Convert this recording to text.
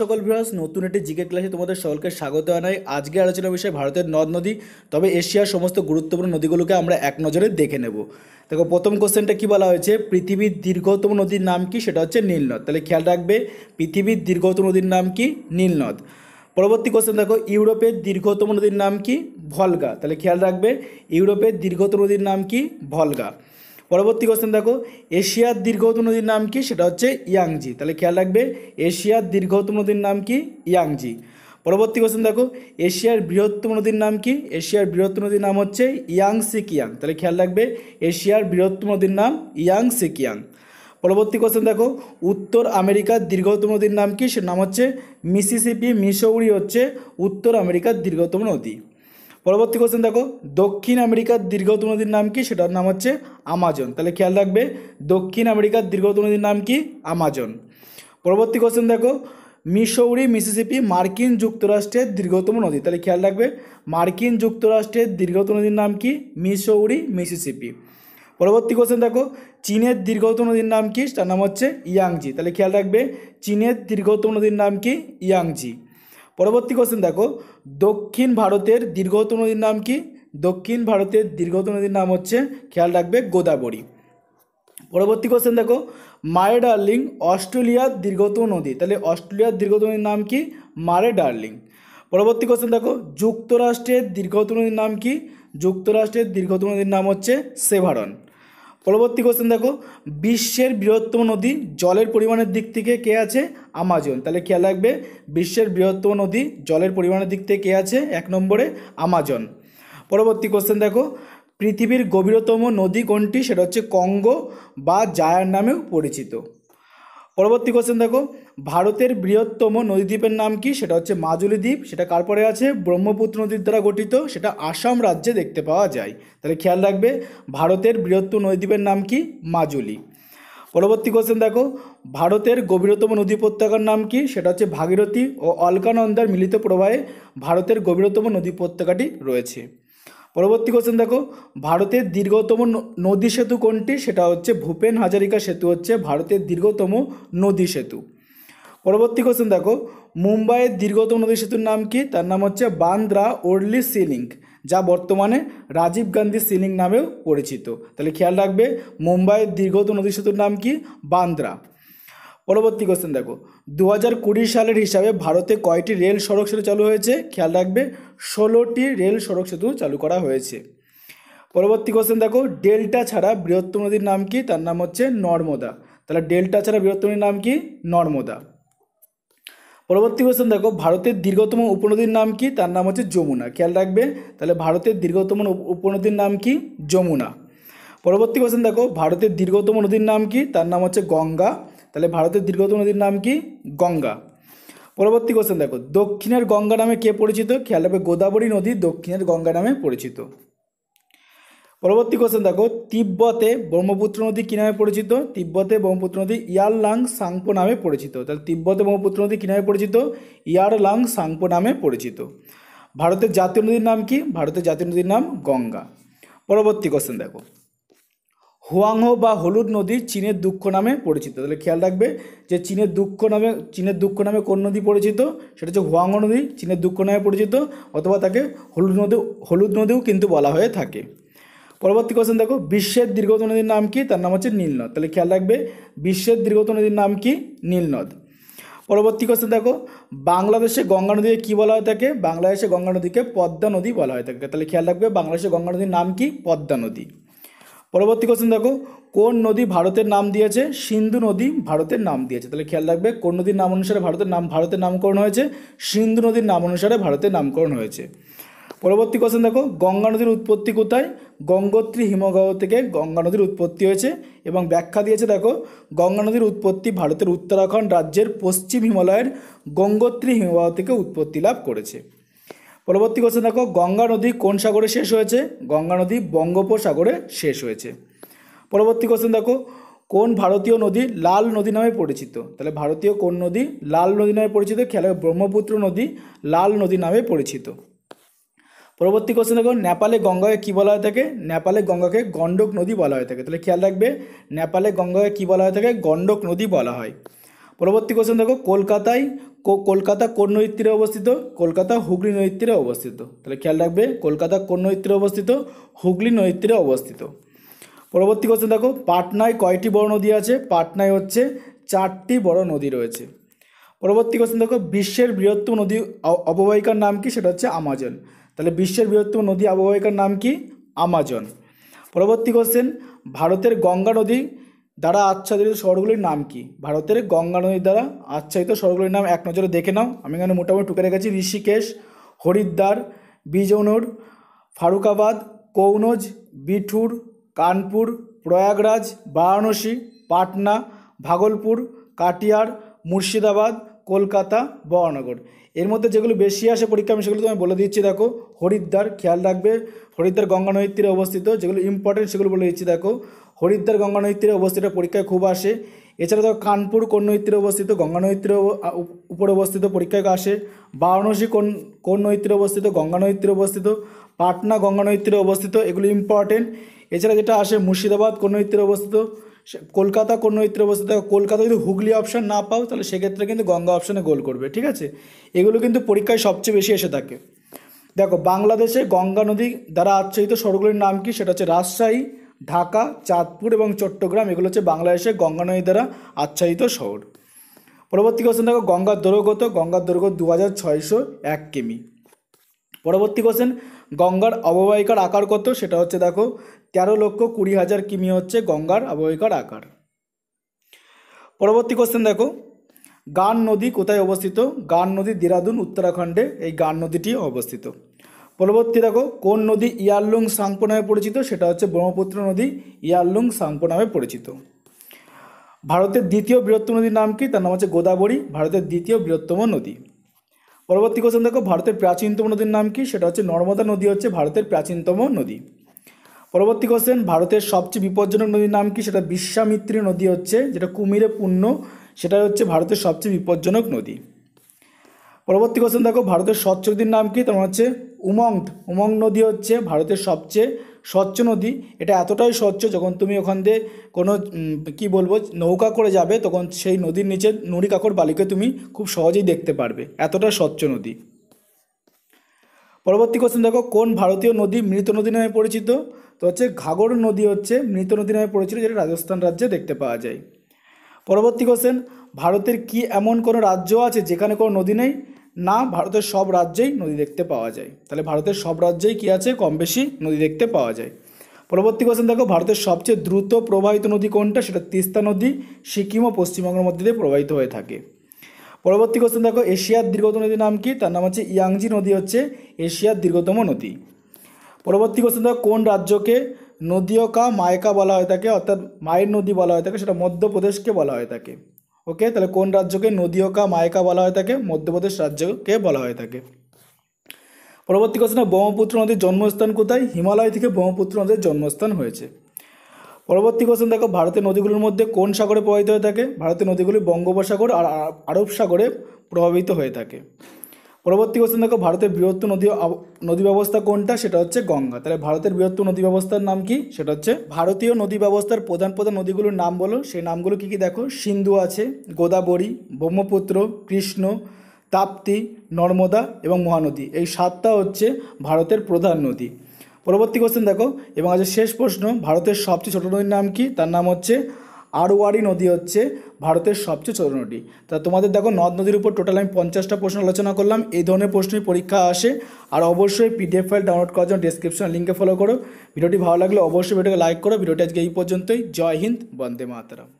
সকল ভিউয়ার্স নতুন একটি জিকে ক্লাসে তোমাদের সকলকে স্বাগত জানাই। আজকে আলোচনা বিষয় ভারতের নদ নদী, তবে এশিয়ার সমস্ত গুরুত্বপূর্ণ নদীগুলোকে আমরা এক নজরে দেখে নেব। দেখো, প্রথম কোশ্চেনটা কি বলা হয়েছে? পৃথিবীর দীর্ঘতম নদীর নাম কি? সেটা হচ্ছে নীলনদ তাহলে খেয়াল রাখবে, পৃথিবীর দীর্ঘতম নদীর নাম কি? নীলনদ পরবর্তী কোশ্চেন দেখো, ইউরোপের দীর্ঘতম নদীর নাম কি? ভলগা। তাহলে খেয়াল রাখবে, ইউরোপের দীর্ঘতম নদীর নাম কি? ভলগা। পরবর্তী কোশ্চেন দেখো, এশিয়ার দীর্ঘতম নদীর নাম কি? সেটা হচ্ছে ইয়াংজি। তাহলে খেয়াল রাখবে, এশিয়ার দীর্ঘতম নদীর নাম কি? ইয়াংজি। পরবর্তী কোশ্চেন দেখো, এশিয়ার বৃহত্তম নদীর নাম কি? এশিয়ার বৃহত্তম নদীর নাম হচ্ছে ইয়াং সিকিয়াং তাহলে খেয়াল রাখবে, এশিয়ার বৃহত্তম নদীর নাম ইয়াং সিকিয়াং পরবর্তী কোশ্চেন দেখো, উত্তর আমেরিকার দীর্ঘতম নদীর নাম কি? সে নাম হচ্ছে মিসিসিপি। মিসৌরি হচ্ছে উত্তর আমেরিকার দীর্ঘতম নদী। পরবর্তী কোশ্চেন দেখো, দক্ষিণ আমেরিকার দীর্ঘতম নদীর নাম কি? সেটার নাম হচ্ছে আমাজন। তাহলে খেয়াল রাখবে, দক্ষিণ আমেরিকার দীর্ঘতম নদীর নাম কি? আমাজন। পরবর্তী কোশ্চেন দেখো মিসৌরি মিসিসিপি, মার্কিন যুক্তরাষ্ট্রের দীর্ঘতম নদী। তাহলে খেয়াল রাখবে, মার্কিন যুক্তরাষ্ট্রের দীর্ঘতম নদীর নাম কি? Missouri Mississippi. পরবর্তী কোশ্চেন দেখো, চীনের দীর্ঘতম নদীর নাম কি? তার নাম হচ্ছে ইয়াংজি। তাহলে খেয়াল রাখবে, চীনের দীর্ঘতম নদীর নাম কি? ইয়াংজি। পরবর্তী কোশ্চেন দেখো। দক্ষিণ ভারতের দীর্ঘতম নদীর নাম কি? দক্ষিণ ভারতের দীর্ঘতম নদীর নাম হচ্ছে, খেয়াল রাখবে, গোদাবরী। পরবর্তী কোশ্চেন দেখো। মারে ডার্লিং, অস্ট্রেলিয়ার দীর্ঘতম নদী। তাহলে অস্ট্রেলিয়ার দীর্ঘতম নদীর নাম কি? মারে ডার্লিং। পরবর্তী কোশ্চেন দেখো। যুক্তরাষ্ট্রের দীর্ঘতম নদীর নাম কি? যুক্তরাষ্ট্রের দীর্ঘতম নদীর নাম হচ্ছে সেভারন। পরবর্তী কোশ্চেন দেখো, বিশ্বের বৃহত্তম নদী জলের পরিমাণের দিক থেকে কে আছে? আমাজন। তাহলে খেয়াল রাখবে, বিশ্বের বৃহত্তম নদী জলের পরিমাণের দিক থেকে কে আছে? এক নম্বরে আমাজন। পরবর্তী কোশ্চেন দেখো, পৃথিবীর গভীরতম নদী কোনটি? সেটা হচ্ছে কঙ্গো বা জায়ার নামেও পরিচিত। পরবর্তী কোশ্চেন দেখো, ভারতের বৃহত্তম নদীদ্বীপের নাম কি? সেটা হচ্ছে মাজুলি দ্বীপ। সেটা কার পরে আছে? ব্রহ্মপুত্র নদীর দ্বারা গঠিত। সেটা আসাম রাজ্যে দেখতে পাওয়া যায়। তাহলে খেয়াল রাখবে, ভারতের বৃহত্তম নদীদ্বীপের নাম কি? মাজুলি। পরবর্তী কোশ্চেন দেখো, ভারতের গভীরতম নদী উপত্যকার নাম কি? সেটা হচ্ছে ভাগীরথী ও অলকানন্দার মিলিত প্রবাহে ভারতের গভীরতম নদী উপত্যকাটি রয়েছে। পরবর্তী কোশ্চেন দেখো। ভারতের দীর্ঘতম নদী সেতু কোনটি? সেটা হচ্ছে ভূপেন হাজারিকা সেতু হচ্ছে ভারতের দীর্ঘতম নদী সেতু। পরবর্তী কোশ্চেন দেখো। মুম্বাইয়ের দীর্ঘতম নদী সেতুর নাম কি? তার নাম হচ্ছে বান্দ্রা ওর্লি সিলিঙ্ক যা বর্তমানে রাজীব গান্ধী সিলিং নামেও পরিচিত। তাহলে খেয়াল রাখবে, মুম্বাইয়ের দীর্ঘতম নদী সেতুর নাম কি? বান্দ্রা। পরবর্তী কোশ্চেন দেখো। দু হাজার কুড়ি সালের হিসাবে ভারতে কয়টি রেল সড়ক সেতু চালু হয়েছে? খেয়াল রাখবে, ষোলোটি রেল সড়ক সেতু চালু করা হয়েছে। পরবর্তী কোশ্চেন দেখো, ডেল্টা ছাড়া বৃহত্তম নদীর নাম কি? তার নাম হচ্ছে নর্মদা। তাহলে ডেল্টা ছাড়া বৃহত্তম নদীর নাম কি? নর্মদা। পরবর্তী কোশ্চেন দেখো, ভারতের দীর্ঘতম উপনদীর নাম কি? তার নাম হচ্ছে যমুনা। খেয়াল রাখবে, তাহলে ভারতের দীর্ঘতম উপ- উপনদীর নাম কি? যমুনা। পরবর্তী কোশ্চেন দেখো, ভারতের দীর্ঘতম নদীর নাম কি? তার নাম হচ্ছে গঙ্গা। তাহলে ভারতের দীর্ঘতম নদীর নাম কি? গঙ্গা। পরবর্তী কোশ্চেন দেখো, দক্ষিণের গঙ্গা নামে কে পরিচিত? খেয়াল রাখবে, গোদাবরী নদী দক্ষিণের গঙ্গা নামে পরিচিত। পরবর্তী কোশ্চেন দেখো, তিব্বতে ব্রহ্মপুত্র নদী কী নামে পরিচিত? তিব্বতে ব্রহ্মপুত্র নদী ইয়ারলাং সাংপো নামে পরিচিত। তাহলে তিব্বতে ব্রহ্মপুত্র নদী কী নামে পরিচিত? ইয়ারলাং সাংপো নামে পরিচিত। ভারতের জাতীয় নদীর নাম কি? ভারতের জাতীয় নদীর নাম গঙ্গা। পরবর্তী কোশ্চেন দেখো হুয়াংহো বা হলুদ নদী চীনের দুঃখ নামে পরিচিত। তাহলে খেয়াল রাখবে যে চীনের দুঃখ নামে, চীনের দুঃখ নামে কোন নদী পরিচিত? সেটা হচ্ছে হুয়াংহো নদী, চীনের দুঃখ নামে পরিচিত, অথবা তাকে হলুদ নদী, হলুদ নদীও কিন্তু বলা হয়ে থাকে। পরবর্তী কোশ্চেন দেখো, বিশ্বের দীর্ঘতম নদীর নাম কি? তার নাম হচ্ছে নীলনদ। তাহলে খেয়াল রাখবে, বিশ্বের দীর্ঘতম নদীর নাম কি? নীলনদ। পরবর্তী কোশ্চেন দেখো, বাংলাদেশে গঙ্গা নদীকে কী বলা হয়ে থাকে বাংলাদেশে গঙ্গা নদীকে পদ্মা নদী বলা হয়ে থাকে তাহলে খেয়াল রাখবে, বাংলাদেশে গঙ্গা নদীর নাম কি? পদ্মা নদী। পরবর্তী কোশ্চেন দেখো, কোন নদী ভারতের নাম দিয়েছে? সিন্ধু নদী ভারতের নাম দিয়েছে। তাহলে খেয়াল রাখবে, কোন নদীর নাম অনুসারে ভারতের নাম, ভারতের নামকরণ হয়েছে? সিন্ধু নদীর নাম অনুসারে ভারতের নামকরণ হয়েছে। পরবর্তী কোশ্চেন দেখো, গঙ্গা নদীর উৎপত্তি কোথায়? গঙ্গোত্রী হিমগাহ থেকে গঙ্গা নদীর উৎপত্তি হয়েছে। এবং ব্যাখ্যা দিয়েছে দেখো, গঙ্গা নদীর উৎপত্তি ভারতের উত্তরাখণ্ড রাজ্যের পশ্চিম হিমালয়ের গঙ্গোত্রী হিমবাহ থেকে উৎপত্তি লাভ করেছে। পরবর্তী কোশ্চেন দেখো, গঙ্গা নদী কোন সাগরে শেষ হয়েছে? গঙ্গা নদী বঙ্গোপসাগরে শেষ হয়েছে। পরবর্তী কোশ্চেন দেখো, কোন ভারতীয় নদী লাল নদী নামে পরিচিত? তাহলে ভারতীয় কোন নদী লাল নদী নামে পরিচিত? খেয়াল ব্রহ্মপুত্র নদী লাল নদী নামে পরিচিত। পরবর্তী কোশ্চেন দেখো, নেপালে গঙ্গাকে কী বলা হয়ে থাকে নেপালে গঙ্গাকে গণ্ডক নদী বলা হয়ে থাকে তাহলে খেয়াল রাখবে, নেপালে গঙ্গাকে কী বলা হয়ে থাকে গণ্ডক নদী বলা হয়। পরবর্তী কোশ্চেন দেখো, কলকাতায় কো- কলকাতা কোন নদীর তীরে অবস্থিত? কলকাতা হুগলি নদীর তীরে অবস্থিত। তাহলে খেয়াল রাখবে, কলকাতা কোন নদীর তীরে অবস্থিত? হুগলি নদীর তীরে অবস্থিত। পরবর্তী কোশ্চেন দেখো, পাটনায় কয়টি বড় নদী আছে? পাটনায় হচ্ছে চারটি বড় নদী রয়েছে। পরবর্তী কোশ্চেন দেখো, বিশ্বের বৃহত্তম নদী অববাহিকার নাম কি? সেটা হচ্ছে আমাজন। তাহলে বিশ্বের বৃহত্তম নদী অববাহিকার নাম কি? আমাজন। পরবর্তী কোশ্চেন ভারতের গঙ্গা নদী দ্বারা আচ্ছাদিত শহরগুলির নাম কি? ভারতের গঙ্গা নদীর দ্বারা আচ্ছাদিত শহরগুলির নাম এক নজরে দেখে নাও। আমি এখানে মোটামুটি টুকে রেখেছি। ঋষিকেশ, হরিদ্বার, বিজনৌর, ফারুকাবাদ, কৌনজ, বিঠুর, কানপুর, প্রয়াগরাজ, বারাণসী, পাটনা, ভাগলপুর, কাটিয়ার, মুর্শিদাবাদ, কলকাতা, বরানগর। এর মধ্যে যেগুলো বেশি আসে পরীক্ষা, আমি সেগুলো তোমায় বলে দিচ্ছি, দেখো। হরিদ্বার, খেয়াল রাখবে। হরিদ্বার গঙ্গা নদীর তীরে অবস্থিত। যেগুলো ইম্পর্টেন্ট সেগুলো বলে দিচ্ছি, দেখো। হরিদ্বার গঙ্গা নদীর অবস্থিত পরীক্ষায় খুব আসে। এছাড়া দেখো কানপুর কোন নদীর অবস্থিত গঙ্গা নদীর উপরে অবস্থিত পরীক্ষায় আসে। বারাণসী কোন কোন নদীর অবস্থিত গঙ্গা নদীর অবস্থিত, পাটনা গঙ্গা নদীর তীরে অবস্থিত, এগুলো ইম্পর্টেন্ট এছাড়া যেটা আসে মুর্শিদাবাদ কোন নদীর অবস্থিত কলকাতা কোন নদীর অবস্থিত। কলকাতা যদি হুগলি অপশান না পাও, তাহলে সেক্ষেত্রে কিন্তু গঙ্গা অপশানে গোল করবে, ঠিক আছে? এগুলো কিন্তু পরীক্ষায় সবচেয়ে বেশি এসে থাকে। দেখো, বাংলাদেশে গঙ্গা নদী দ্বারা আচ্ছাদিত শহরগুলির নাম কি? সেটা হচ্ছে রাজশাহী ঢাকা, চাঁদপুর এবং চট্টগ্রাম, এগুলো হচ্ছে বাংলাদেশে গঙ্গা নদী দ্বারা আচ্ছাদিত শহর। পরবর্তী কোশ্চেন দেখো গঙ্গার দৈর্ঘ্য কত? গঙ্গার দৈর্ঘ্য দু হাজার ছয়শো এক কিমি। পরবর্তী কোশ্চেন গঙ্গার অববাহিকার আকার কত? সেটা হচ্ছে দেখো, তেরো লক্ষ কুড়ি হাজার কিমি হচ্ছে গঙ্গার অববাহিকার আকার। পরবর্তী কোশ্চেন দেখো, গান নদী কোথায় অবস্থিত? গান নদী দেরাদুন, উত্তরাখণ্ডে, এই গান নদীটি অবস্থিত। পরবর্তী দেখো, কোন নদী ইয়ারলুং সাংপো নামে পরিচিত? সেটা হচ্ছে ব্রহ্মপুত্র নদী ইয়ারলুং সাংপো নামে পরিচিত। ভারতের দ্বিতীয় বৃহত্তম নদীর নাম কি? তার নাম হচ্ছে গোদাবরী, ভারতের দ্বিতীয় বৃহত্তম নদী। পরবর্তী কোশ্চেন দেখো, ভারতের প্রাচীনতম নদীর নাম কি? সেটা হচ্ছে নর্মদা নদী, হচ্ছে ভারতের প্রাচীনতম নদী। পরবর্তী কোশ্চেন ভারতের সবচেয়ে বিপজ্জনক নদীর নাম কি? সেটা বিশ্বামিত্রী নদী হচ্ছে, যেটা কুমিরে পূর্ণ সেটাই হচ্ছে ভারতের সবচেয়ে বিপজ্জনক নদী। পরবর্তী কোশ্চেন দেখো ভারতের স্বচ্ছ নদীর নাম কি? তোমার হচ্ছে উমংট উমং নদী হচ্ছে ভারতের সবচেয়ে স্বচ্ছ নদী। এটা এতটাই স্বচ্ছ যখন তুমি ওখান দিয়ে কোনো উম, কি বলব নৌকা করে যাবে তখন সেই নদীর নিচে নুড়ি কাকড় বালিকে তুমি খুব সহজেই দেখতে পারবে। এতটা স্বচ্ছ নদী। পরবর্তী কোশ্চেন দেখো কোন ভারতীয় নদী মৃত নদী নামে পরিচিত? তো হচ্ছে ঘাগর নদী হচ্ছে মৃত নদী নামে পরিচিত যেটা রাজস্থান রাজ্যে দেখতে পাওয়া যায়। পরবর্তী কোশ্চেন ভারতের কি এমন কোনো রাজ্য আছে যেখানে কোনো নদী নেই? না ভারতের সব রাজ্যেই নদী দেখতে পাওয়া যায়। তাহলে ভারতের সব রাজ্যেই কি আছে? কম বেশি নদী দেখতে পাওয়া যায়। পরবর্তী কোশ্চেন দেখো, ভারতের সবচেয়ে দ্রুত প্রবাহিত নদী কোনটা? সেটা তিস্তা নদী, সিকিম ও পশ্চিমবঙ্গের মধ্যে দিয়ে প্রবাহিত হয়ে থাকে। পরবর্তী কোশ্চেন দেখো, এশিয়ার দীর্ঘতম নদীর নাম কি? তার নাম হচ্ছে ইয়াংজি নদী, হচ্ছে এশিয়ার দীর্ঘতম নদী। পরবর্তী কোশ্চেন দেখো, কোন রাজ্যকে নদীয়কা মায়কা বলা হয়ে থাকে? অর্থাৎ মায়ের নদী বলা হয়ে থাকে, সেটা মধ্যপ্রদেশকে বলা হয়ে থাকে। ওকে? তাহলে কোন রাজ্যকে নদীয়কা মায়কা বলা হয়ে থাকে মধ্যপ্রদেশ রাজ্যকে বলা হয়ে থাকে পরবর্তী কোশ্চেন ব্রহ্মপুত্র নদীর জন্মস্থান কোথায়? হিমালয় থেকে ব্রহ্মপুত্র নদীর জন্মস্থান হয়েছে। পরবর্তী কোশ্চেন দেখো, ভারতের নদীগুলোর মধ্যে কোন সাগরে প্রবাহিত হয়ে থাকে? ভারতের নদীগুলি বঙ্গোপসাগর আর আরব সাগরে প্রভাবিত হয়ে থাকে। পরবর্তী কোশ্চেন দেখো, ভারতের বৃহত্তম নদী নদী ব্যবস্থা কোনটা? সেটা হচ্ছে গঙ্গা। তাহলে ভারতের বৃহত্তম নদী ব্যবস্থার নাম কি? সেটা হচ্ছে ভারতীয় নদী ব্যবস্থার প্রধান প্রধান নদীগুলোর নাম বলো। সেই নামগুলো কি কি দেখো? সিন্ধু আছে, গোদাবরী, ব্রহ্মপুত্র, কৃষ্ণ, তাপ্তি, নর্মদা এবং মহানদী। এই সাতটা হচ্ছে ভারতের প্রধান নদী। পরবর্তী কোশ্চেন দেখো, এবং আজ শেষ প্রশ্ন, ভারতের সবচেয়ে ছোট নদীর নাম কি? তার নাম হচ্ছে আরওয়ারি নদী হচ্ছে ভারতের সবচেয়ে ছোট নদী। তা তোমাদের দেখো নদ নদীর উপর টোটাল আমি পঞ্চাশটা প্রশ্ন আলোচনা করলাম, এই ধরনের প্রশ্নই পরীক্ষা আসে। আর অবশ্যই পিডিএফ ফাইল ডাউনলোড করার জন্য ডিসক্রিপশন লিঙ্কে ফলো করো। ভিডিওটি ভালো লাগলে অবশ্যই ভিডিওকে লাইক করো। ভিডিওটি আজকে এই পর্যন্তই। জয় হিন্দ, বন্দে মাতরম।